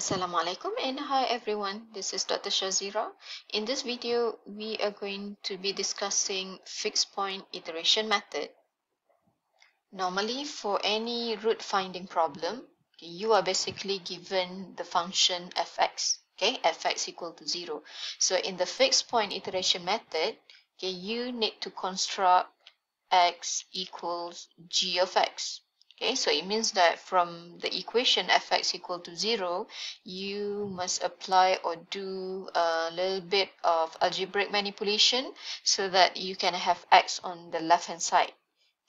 Assalamualaikum and hi everyone. This is Dr. Shazira. In this video we are going to be discussing fixed point iteration method. Normally for any root finding problem you are basically given the function fx okay? fx equal to 0 so in the fixed point iteration method okay you need to construct x equals g of x Okay, so it means that from the equation fx equal to 0, you must apply or do a little bit of algebraic manipulation so that you can have x on the left hand side.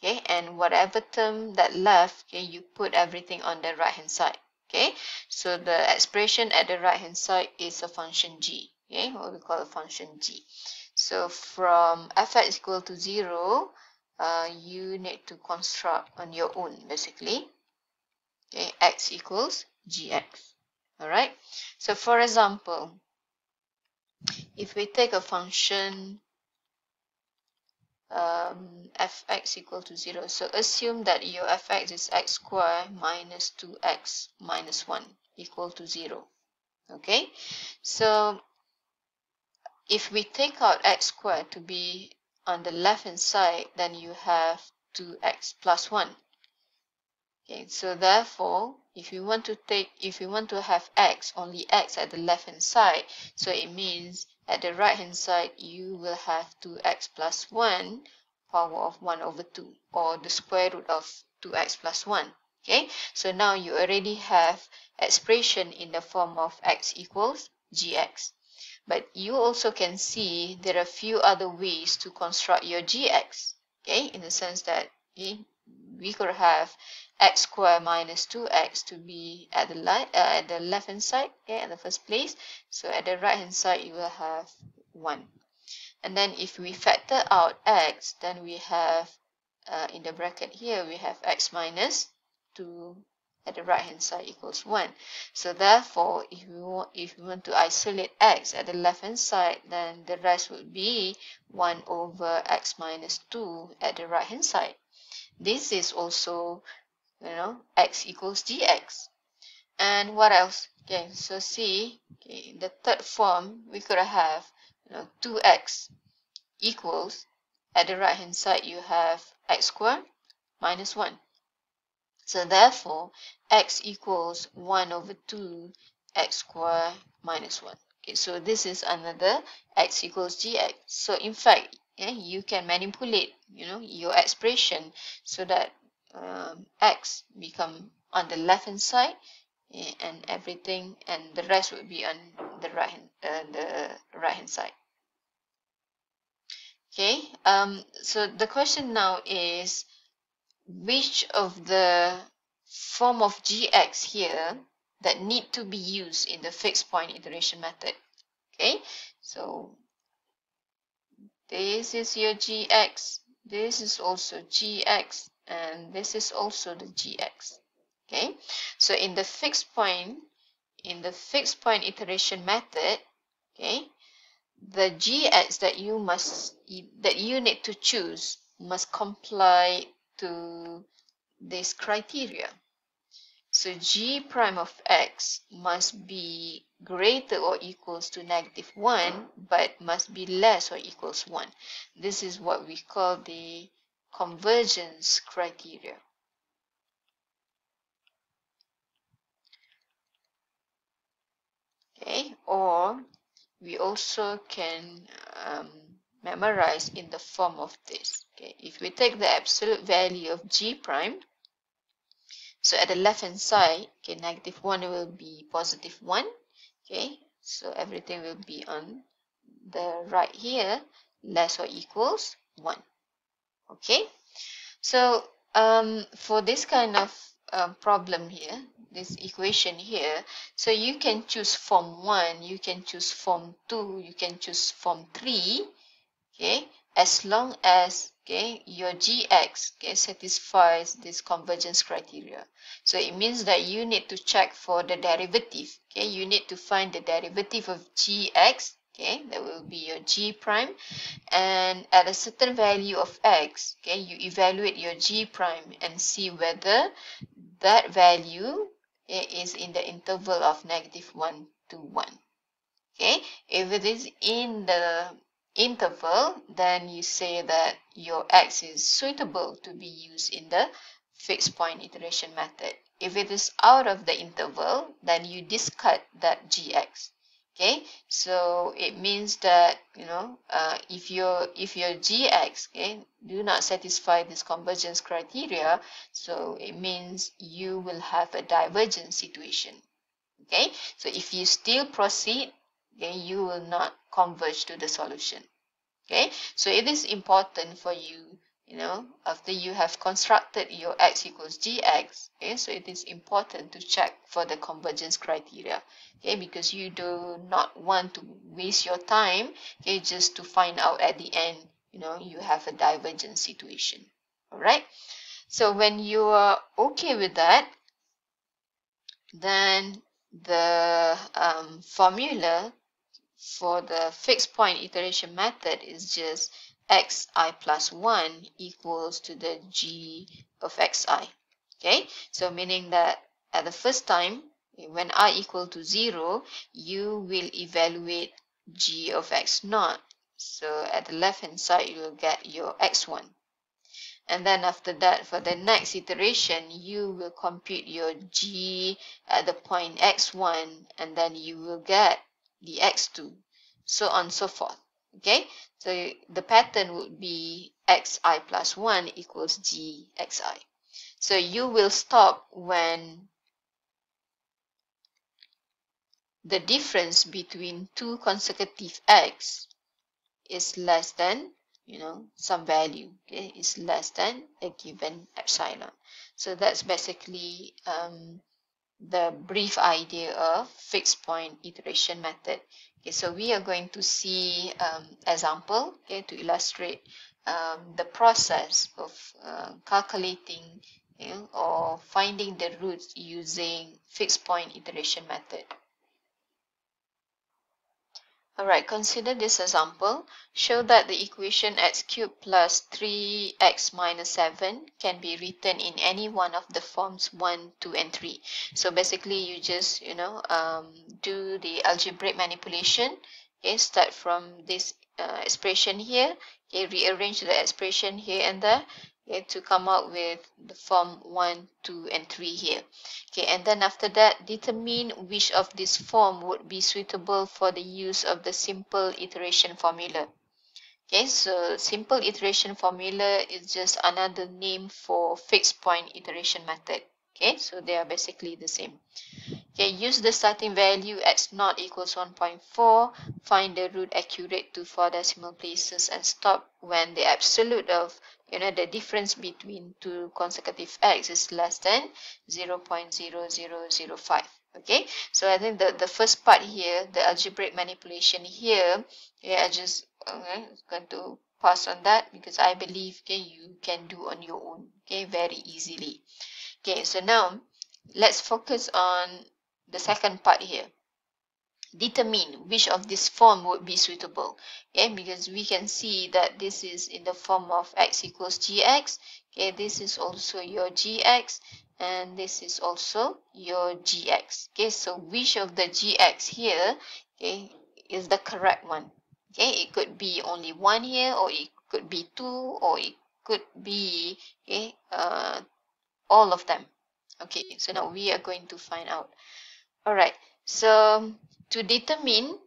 Okay, and whatever term that left, okay, you put everything on the right hand side. Okay, so the expression at the right hand side is a function g. Okay, what we call a function g. So from fx equal to 0, uh, you need to construct on your own basically. Okay x equals gx all right so for example if we take a function um, fx equal to 0 so assume that your fx is x square minus 2x minus 1 equal to 0 okay? So if we take out x squared to be on the left hand side, then you have 2x plus 1. Okay, so therefore, if you want to take, if you want to have x, only x at the left hand side, so it means at the right hand side, you will have 2x plus 1 power of 1 over 2 or the square root of 2x plus 1. Okay, so now you already have expression in the form of x equals gx. But you also can see there are a few other ways to construct your gx, okay, in the sense that okay, we could have x squared minus 2x to be at the, uh, at the left hand side, okay, in the first place. So at the right hand side, you will have 1. And then if we factor out x, then we have, uh, in the bracket here, we have x minus 2 at the right hand side equals 1. So therefore, if we want, if we want to isolate x at the left hand side, then the rest would be 1 over x minus 2 at the right hand side. This is also, you know, x equals gx. And what else? Okay, so see, okay, the third form, we could have, you know, 2x equals, at the right hand side, you have x squared minus 1. So therefore, x equals 1 over 2 x squared minus 1. Okay, so this is another x equals gx. So in fact, yeah, you can manipulate, you know, your expression so that um, x become on the left hand side yeah, and everything, and the rest would be on the right hand, uh, the right hand side. Okay, um, so the question now is which of the form of gx here that need to be used in the fixed point iteration method. Okay, so this is your gx, this is also gx, and this is also the gx. Okay, so in the fixed point, in the fixed point iteration method, okay, the gx that you must that you need to choose must comply to this criteria. So g prime of x must be greater or equals to negative 1, but must be less or equals 1. This is what we call the convergence criteria. Okay, or we also can um, memorize in the form of this. Okay, if we take the absolute value of g prime, so at the left hand side, okay, negative 1 will be positive 1. Okay, so everything will be on the right here, less or equals 1. Okay, so um, for this kind of um, problem here, this equation here, so you can choose form 1, you can choose form 2, you can choose form 3, okay, as long as okay your gx okay satisfies this convergence criteria so it means that you need to check for the derivative okay you need to find the derivative of gx okay that will be your g prime and at a certain value of x okay you evaluate your g prime and see whether that value is in the interval of negative 1 to 1. Okay, if it is in the interval, then you say that your x is suitable to be used in the fixed point iteration method. If it is out of the interval, then you discard that gx. Okay, so it means that you know uh, if your if your gx okay do not satisfy this convergence criteria, so it means you will have a divergence situation. Okay, so if you still proceed, okay, you will not converge to the solution. Okay, so it is important for you you know, after you have constructed your x equals gx, okay, so it is important to check for the convergence criteria, okay, because you do not want to waste your time, okay, just to find out at the end, you know, you have a divergence situation, all right? So when you are okay with that, then the um, formula for the fixed point iteration method is just xi plus 1 equals to the g of xi. Okay, so meaning that at the first time, when i equal to 0, you will evaluate g of x naught. So at the left hand side, you will get your x1. And then after that, for the next iteration, you will compute your g at the point x1, and then you will get the x2, so on so forth. Okay, so the pattern would be xi plus 1 equals gxi. So you will stop when the difference between two consecutive x is less than, you know, some value, okay, is less than a given epsilon. So that's basically um, the brief idea of fixed point iteration method. Okay, so we are going to see um, example okay, to illustrate um, the process of uh, calculating you know, or finding the roots using fixed point iteration method. Alright, consider this example. Show that the equation x cubed plus 3x minus 7 can be written in any one of the forms 1, 2, and 3. So basically, you just, you know, um, do the algebraic manipulation. Okay, start from this uh, expression here. Okay, rearrange the expression here and there okay, to come out with the form 1, 2, and 3 here. Okay, and then after that, determine which of this form would be suitable for the use of the simple iteration formula. Okay, so simple iteration formula is just another name for fixed point iteration method. Okay, so they are basically the same. Okay, use the starting value x naught equals 1.4, find the root accurate to four decimal places and stop when the absolute of you know the difference between two consecutive x is less than 0 0.0005 okay? So i think the the first part here the algebraic manipulation here yeah i just okay going to pass on that because i believe okay you can do on your own okay very easily. Okay so now let's focus on the second part here determine which of this form would be suitable. Okay because we can see that this is in the form of x equals gx okay this is also your gx and this is also your gx okay so which of the gx here okay is the correct one? Okay it could be only one here or it could be two or it could be okay uh, all of them. Okay so now we are going to find out. All right so to determine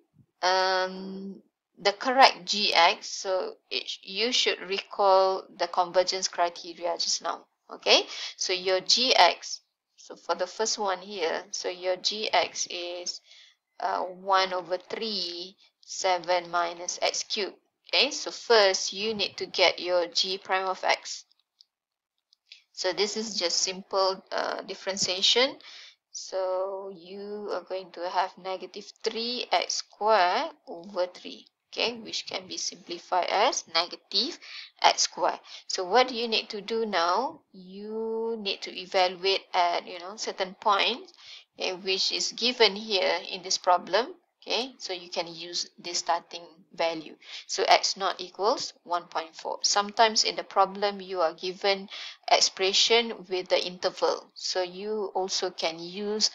um, the correct gx, so it, you should recall the convergence criteria just now. Okay, so your gx, so for the first one here, so your gx is uh, 1 over 3, 7 minus x cubed. Okay, so first you need to get your g prime of x. So this is just simple uh, differentiation. So you are going to have negative 3x squared over 3, okay, which can be simplified as negative x squared. So what do you need to do now, you need to evaluate at, you know, certain points, okay, which is given here in this problem, Okay, so you can use this starting value. So x naught equals 1.4. Sometimes in the problem you are given expression with the interval. So you also can use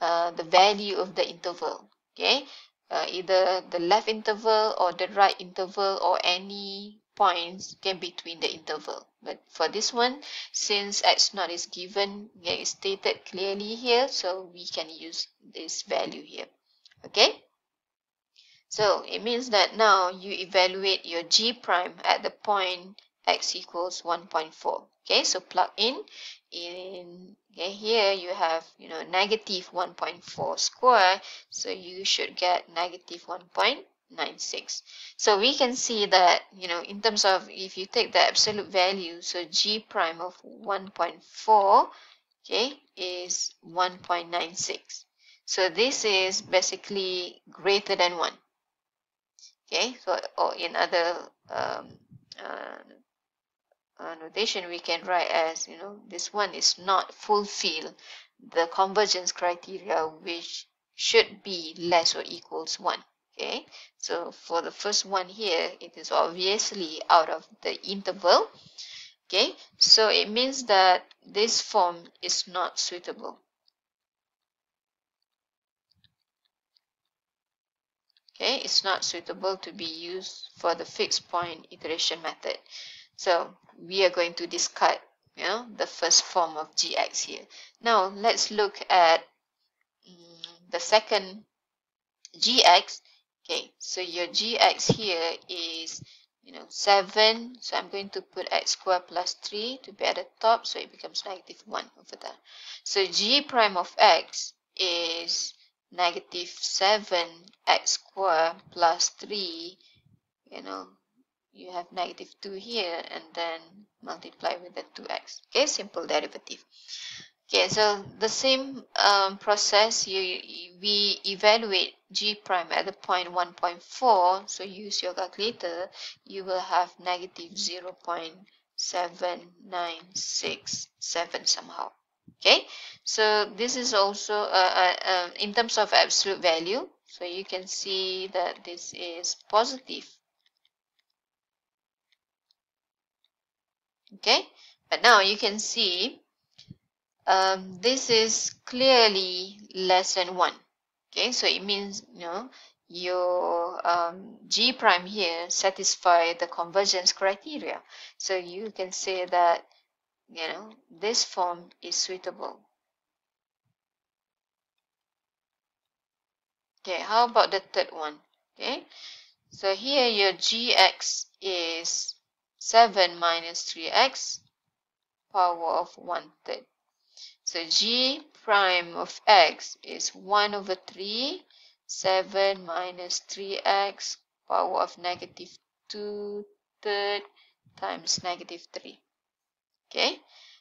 uh, the value of the interval. Okay, uh, either the left interval or the right interval or any points can between the interval. But for this one, since x naught is given, it's stated clearly here, so we can use this value here. Okay. So it means that now you evaluate your g prime at the point x equals 1.4. Okay, so plug in. In okay, here you have you know negative 1.4 square, so you should get negative 1.96. So we can see that you know in terms of if you take the absolute value, so g prime of 1.4 okay is 1.96. So this is basically greater than 1 okay so or in other um, uh, uh, notation we can write as you know this one is not fulfill the convergence criteria which should be less or equals 1 okay? So for the first one here it is obviously out of the interval okay? So it means that this form is not suitable okay it's not suitable to be used for the fixed point iteration method. So we are going to discard you know the first form of gx here. Now let's look at um, the second gx okay so your gx here is you know 7 so i'm going to put x squared plus 3 to be at the top so it becomes negative 1 over there. So g prime of x is negative 7 x squared plus 3 you know you have negative 2 here and then multiply with the 2x okay simple derivative. Okay so the same um, process you, we evaluate g prime at the point 1.4 so use your calculator you will have negative 0.7967 somehow okay? So this is also uh, uh, uh, in terms of absolute value so you can see that this is positive. Okay? But now you can see um, this is clearly less than 1 okay? So it means you know your um, g prime here satisfy the convergence criteria. So you can say that you know this form is suitable. Okay how about the third one? Okay so here your gx is 7 minus 3x power of 1 third so g prime of x is 1 over 3 7 minus 3x power of negative 2 third times negative 3 okay.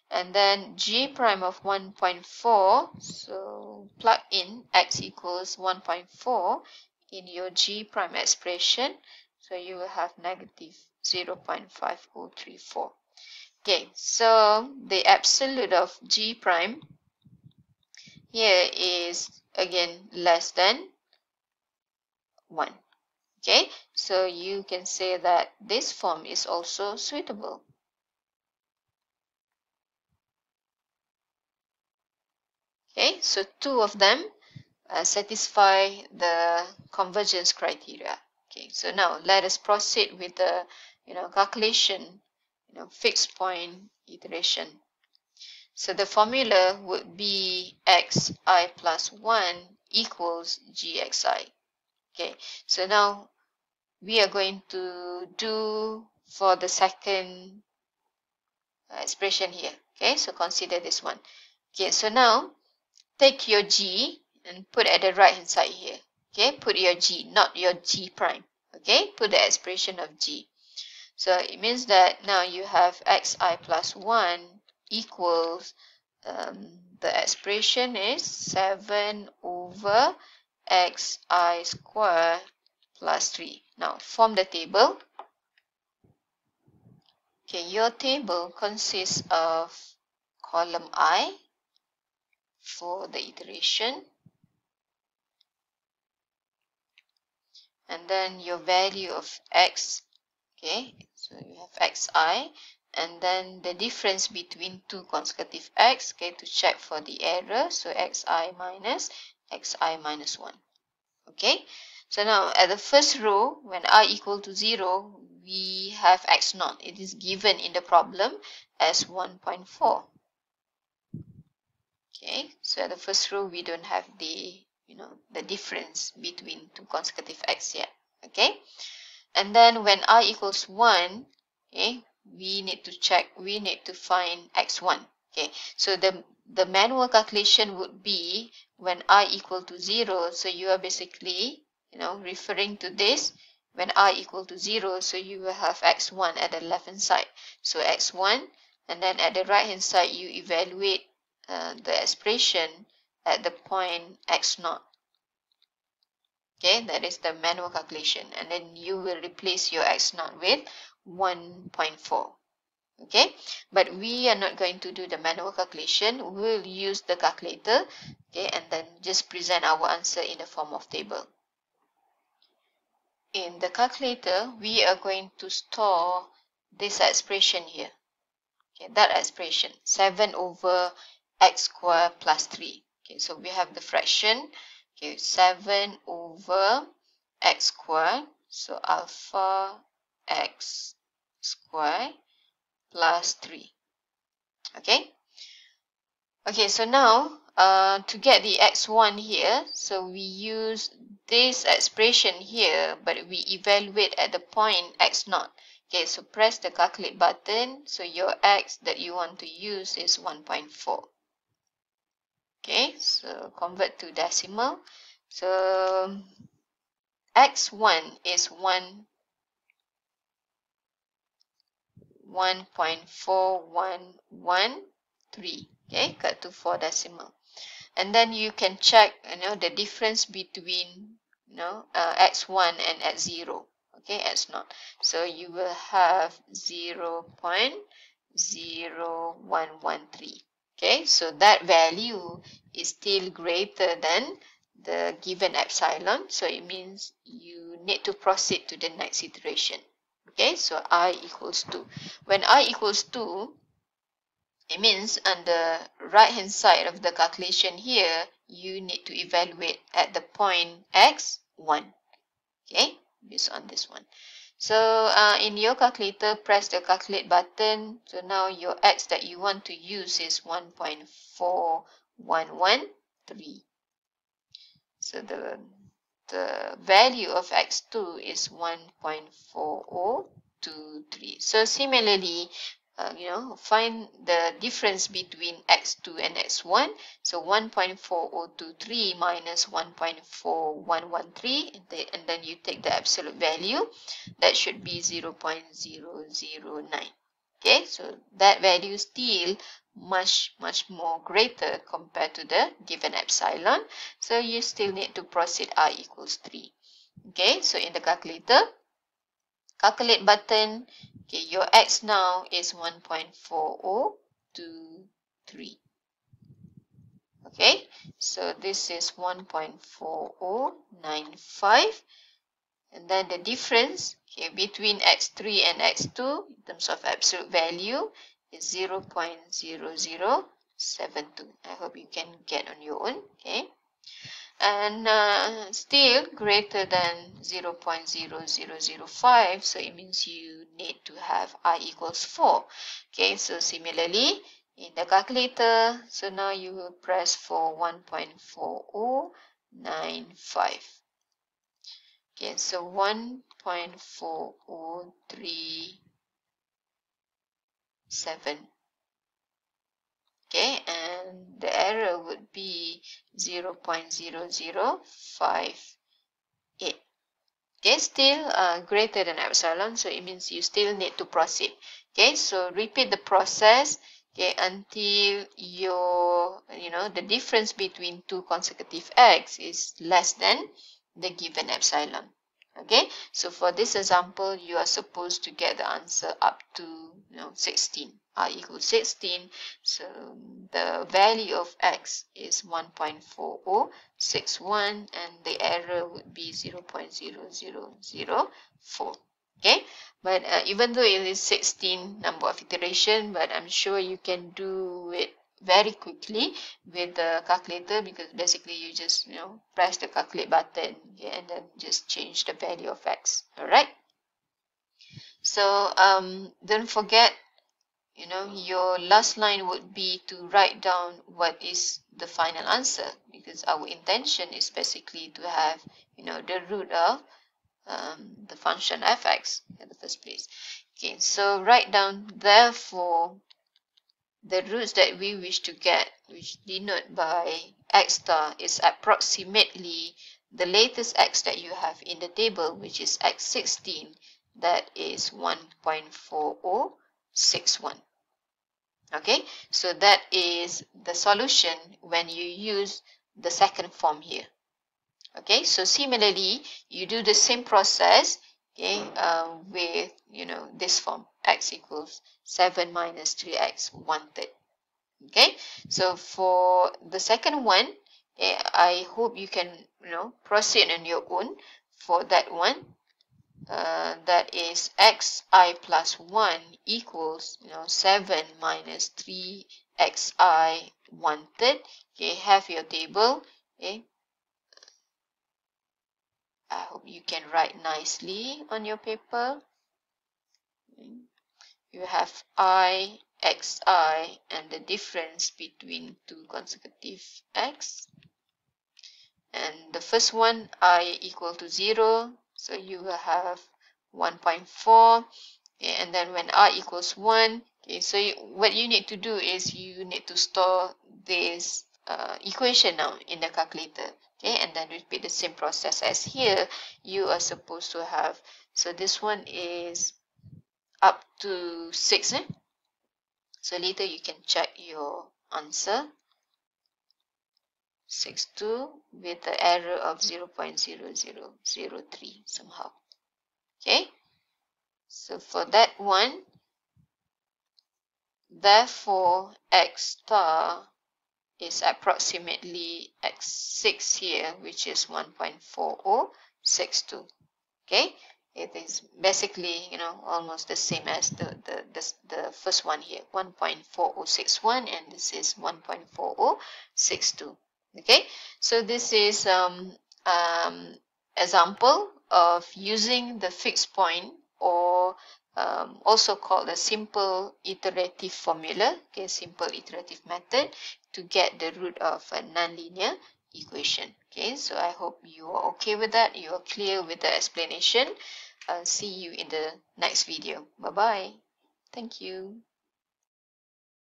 And then g prime of 1.4 so plug in x equals 1.4 in your g prime expression. So you will have negative 0 0.5034 okay so the absolute of g prime here is again less than 1 okay so you can say that this form is also suitable Okay, so two of them uh, satisfy the convergence criteria. Okay, so now let us proceed with the you know calculation, you know fixed point iteration. So the formula would be xi plus 1 equals gxi. Okay, so now we are going to do for the second uh, expression here. Okay, so consider this one. Okay, so now take your g and put at the right hand side here. Okay put your g not your g prime. Okay put the expression of g. So it means that now you have xi plus 1 equals um, the expression is 7 over xi square plus 3 now form the table. Okay your table consists of column i for the iteration. And then your value of x okay so you have xi. And then the difference between two consecutive x okay to check for the error. So xi minus xi minus 1 okay. So now at the first row when i equal to 0 we have x naught. It is given in the problem as 1.4 okay so at the first row we don't have the you know the difference between two consecutive x yet okay? And then when i equals 1 okay we need to check we need to find x1 okay? So the the manual calculation would be when i equal to 0 so you are basically you know referring to this. When i equal to 0 so you will have x1 at the left hand side. So x1 and then at the right hand side you evaluate uh, the expression at the point x naught. Okay that is the manual calculation. And then you will replace your x naught with 1.4 okay but we are not going to do the manual calculation. We'll use the calculator. Okay and then just present our answer in the form of table. In the calculator we are going to store this expression here. Okay that expression 7 over x squared plus 3 okay so we have the fraction. Okay 7 over x squared. So alpha x square plus 3 okay? Okay so now uh, to get the x1 here so we use this expression here but we evaluate at the point x naught. Okay so press the calculate button. So your x that you want to use is 1.4 okay so convert to decimal. So x1 is 1 1.4113 okay cut to four decimal. And then you can check you know the difference between you know uh, x1 and x0 okay x naught. So you will have 0 0.0113 okay so that value is still greater than the given epsilon. So it means you need to proceed to the next iteration. Okay so i equals 2 when i equals 2 it means on the right hand side of the calculation here you need to evaluate at the point x 1 okay based on this one. So uh, in your calculator press the calculate button. So now your x that you want to use is 1.4113 so the the value of x2 is 1.4023. So similarly, uh, you know, find the difference between x2 and x1. So 1.4023 minus 1.4113 and, and then you take the absolute value. That should be 0 0.009. Okay, so that value still much much more greater compared to the given epsilon. So you still need to proceed i equals 3 okay so in the calculator calculate button. Okay your x now is 1.4023 okay so this is 1.4095 and then the difference okay between x3 and x2 in terms of absolute value is 0 0.0072. I hope you can get on your own, okay? And uh, still greater than 0 0.0005, so it means you need to have i equals 4. Okay, so similarly, in the calculator, so now you will press for 1.4095. Okay, so 1.403 7 okay and the error would be 0 0.0058 okay still uh, greater than epsilon so it means you still need to proceed. Okay so repeat the process okay until your you know the difference between two consecutive x is less than the given epsilon. Okay? So for this example you are supposed to get the answer up to you know 16 r equals 16 so the value of x is 1.4061 and the error would be 0 0.0004 okay? But uh, even though it is 16 number of iteration but i'm sure you can do it very quickly with the calculator because basically you just you know press the calculate button and then just change the value of x all right so um don't forget you know your last line would be to write down what is the final answer because our intention is basically to have you know the root of um, the function fx in the first place. Okay so write down therefore the roots that we wish to get, which denote by x star, is approximately the latest x that you have in the table, which is x16, that is 1.4061. Okay, so that is the solution when you use the second form here. Okay, so similarly, you do the same process okay, uh, with, you know, this form, x equals 7 minus 3x, 1 third. Okay, so for the second one, eh, I hope you can, you know, proceed on your own for that one. Uh, that is xi plus 1 equals, you know, 7 minus 3xi 1 third. Okay, have your table. Okay, I hope you can write nicely on your paper. You have i, xi, and the difference between two consecutive x. And the first one, i equal to 0, so you will have 1.4. Okay, and then when i equals 1, okay, so you, what you need to do is you need to store this uh, equation now in the calculator okay? And then repeat the same process as here. You are supposed to have so this one is up to 6 eh? so later you can check your answer. 62 with the error of 0 0.0003 somehow okay? So for that one therefore x star is approximately x6 here, which is 1.4062. Okay, it is basically, you know, almost the same as the, the, the, the first one here, 1.4061, and this is 1.4062. Okay, so this is um, um, example of using the fixed point or um, also called a simple iterative formula, okay, simple iterative method to get the root of a nonlinear equation. Okay, so I hope you are okay with that. You are clear with the explanation. I'll see you in the next video. Bye-bye. Thank you.